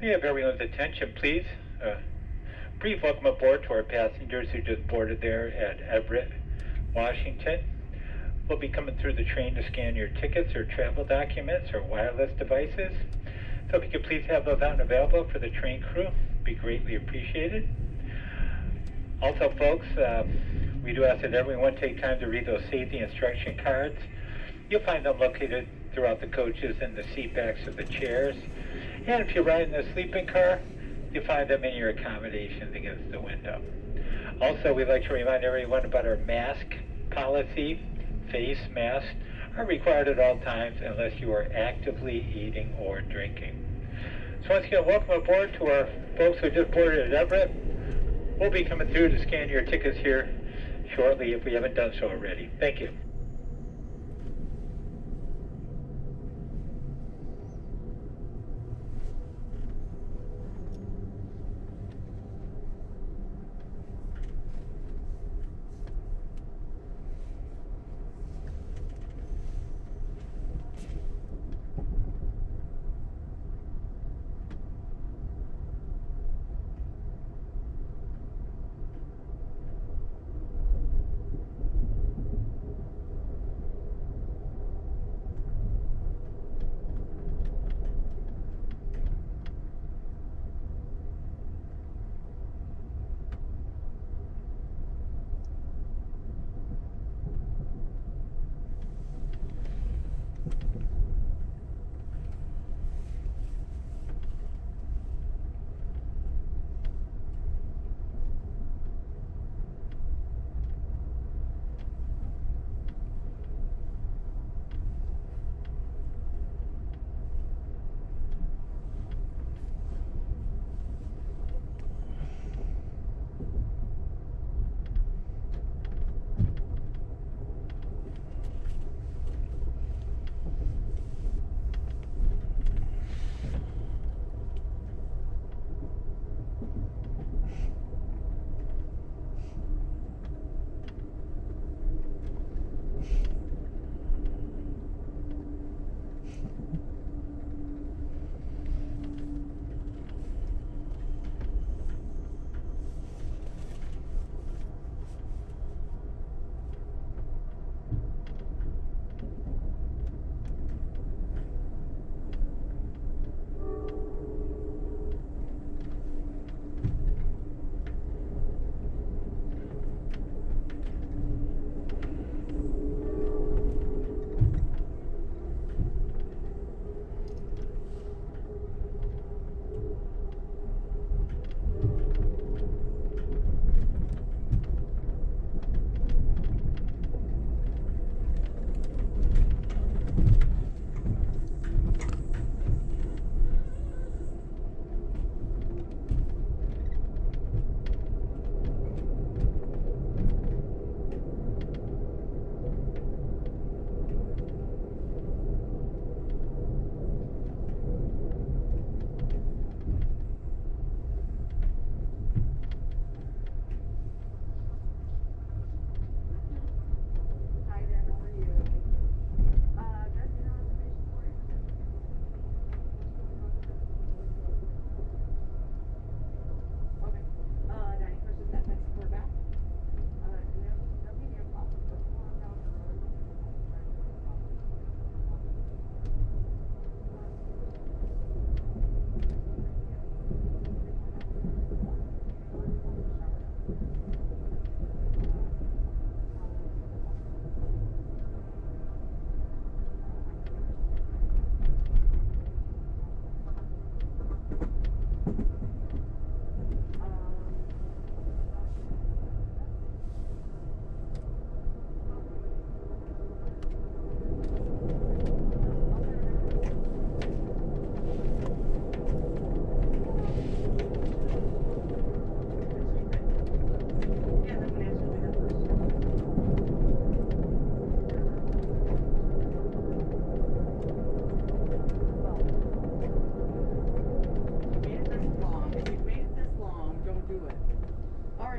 May have everyone's attention, please? Uh, brief welcome aboard to our passengers who just boarded there at Everett, Washington. We'll be coming through the train to scan your tickets or travel documents or wireless devices. So if you could please have those out and available for the train crew, be greatly appreciated. Also, folks, uh, we do ask that everyone take time to read those safety instruction cards. You'll find them located throughout the coaches and the seat backs of the chairs. And if you're riding the sleeping car, you'll find them in your accommodations against the window. Also, we'd like to remind everyone about our mask policy. Face masks are required at all times unless you are actively eating or drinking. So once again, welcome aboard to our folks who just boarded at Everett. We'll be coming through to scan your tickets here shortly if we haven't done so already. Thank you.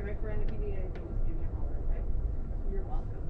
Rick Rand, if you need anything, just give me a call. Right? You're welcome.